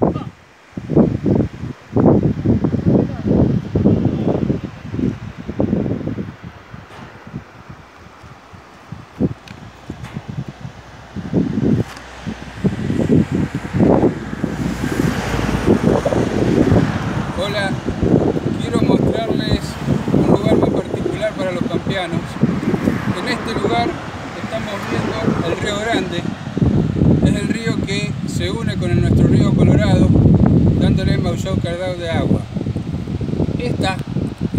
Hola, quiero mostrarles un lugar muy particular para los campeanos. En este lugar estamos viendo el río Grande. El río que se une con nuestro río Colorado, dándole Maullao Cardao de agua. Esta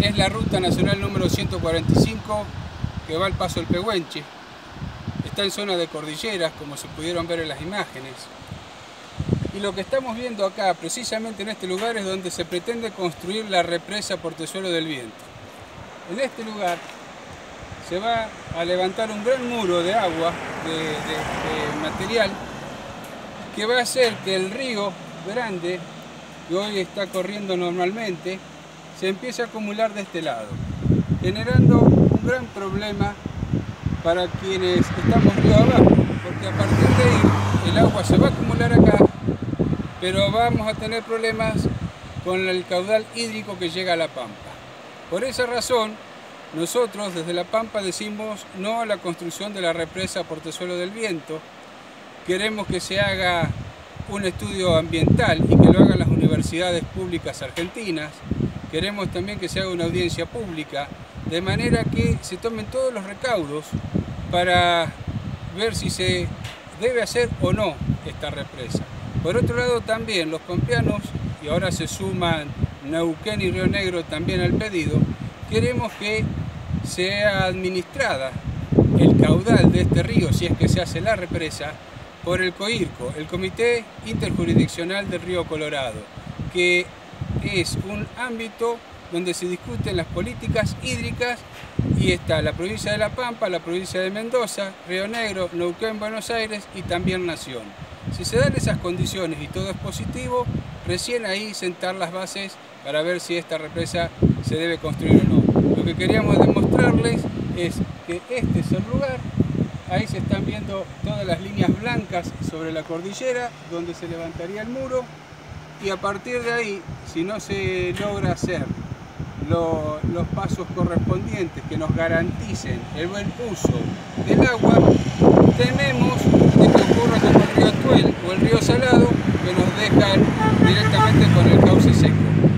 es la ruta nacional número 145 que va al paso del Pehuenche. Está en zona de cordilleras, como se pudieron ver en las imágenes. Y lo que estamos viendo acá, precisamente en este lugar, es donde se pretende construir la represa Portezuelo del Viento. En este lugar se va a levantar un gran muro de agua, de material, que va a hacer que el río grande, que hoy está corriendo normalmente, se empiece a acumular de este lado, generando un gran problema para quienes estamos río abajo, porque a partir de ahí el agua se va a acumular acá pero vamos a tener problemas con el caudal hídrico que llega a La Pampa. Por esa razón, nosotros desde La Pampa decimos no a la construcción de la represa Portezuelo del Viento. Queremos que se haga un estudio ambiental y que lo hagan las universidades públicas argentinas. Queremos también que se haga una audiencia pública, de manera que se tomen todos los recaudos para ver si se debe hacer o no esta represa. Por otro lado también los pampeanos, y ahora se suman Neuquén y Río Negro también al pedido, queremos que sea administrada el caudal de este río, si es que se hace la represa, por el COIRCO, el Comité Interjurisdiccional del Río Colorado, que es un ámbito donde se discuten las políticas hídricas y está la provincia de La Pampa, la provincia de Mendoza, Río Negro, Neuquén, Buenos Aires y también Nación. Si se dan esas condiciones y todo es positivo, recién ahí sentar las bases para ver si esta represa se debe construir o no. Lo que queríamos demostrarles es que este es el lugar, ahí se están viendo todas las líneas blancas sobre la cordillera donde se levantaría el muro y a partir de ahí, si no se logra hacer los pasos correspondientes que nos garanticen el buen uso del agua, tememos que ocurra como el río Atuel o el río Salado que nos dejan directamente con el cauce seco.